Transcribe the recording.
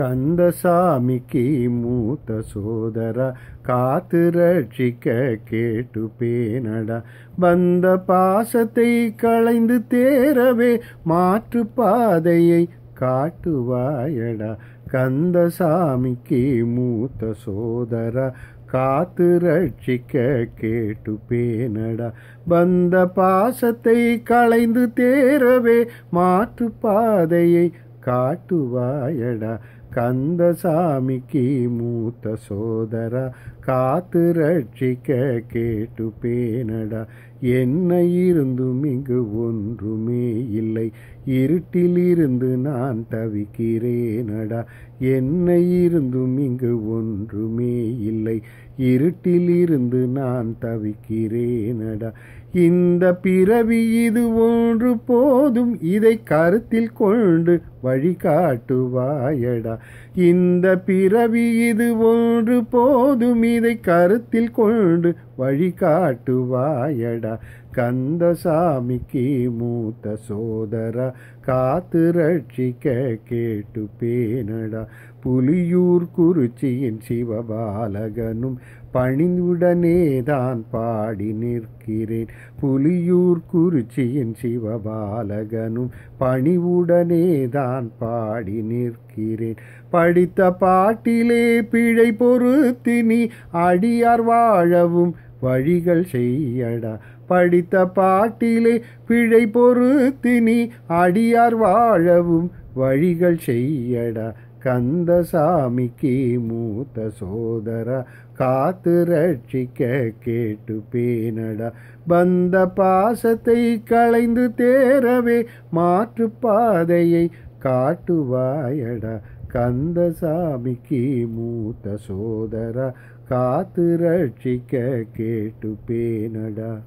கந்தசாமிக்கு மூத்த சோதர காத்து ரட்சிக்க கேட்டு பேனடா. வந்த பாசத்தை களைந்து தேரவே மாற்று பாதையை காட்டுவாயடா. கந்தசாமிக்கு மூத்த சோதர காத்து ரட்சிக்க கேட்டு பேனடா. வந்த பாசத்தை களைந்து தேரவே மாற்று பாதையை காட்டுவாயடா. கந்தசாமிக்கு மூத்த சோதரா காத்து ரட்சிக்க கேட்டு பேனடா. என்ன இருந்தும் இங்கு ஒன்றுமே இல்லை. இருட்டிலிருந்து நான் தவிக்கிறேனடா. என்ன இருந்தும் இங்கு ஒன்று இருட்டிலிருந்து நான் தவிக்கிறேனடா. இந்த பிறவி இது ஒன்று போதும் இதை கருத்தில் கொண்டு வழிகாட்டுவாயடா. இந்த பிறவி இது ஒன்று போதும் இதை கருத்தில் கொண்டு வழிகாட்டுவாயடா. கந்தசாமிக்கு மூத்த சோதரா காத்து ரட்சிக்க கேட்டு பேனடா புலியூர் குறிச்சியின் சிவபாலகனும் பணிவுடனே தான் பாடி நிற்கிறேன். புலியூர் குறிச்சியின் சிவபாலகனும் பணிவுடனே தான் பாடி நிற்கிறேன். படித்த பாட்டிலே பிழை பொறுத்தி நீ அடியார் வாழவும் வழிகள் செய்யடா. படித்த பாட்டிலே பிழை பொறுத்தி நீ அடியார் வாழவும் வழிகள் செய்யடா. கந்தசாமிக்கு மூத்த சோதரா காத்து ரட்சிக்க கேட்டு பேனடா. பந்த பாசத்தை களைந்து தேரவே மாற்று பாதையை காட்டுவாயடா. கந்தசாமிக்கு மூத்த சோதரா காத்து ரட்சிக்க கேட்டு பேனடா.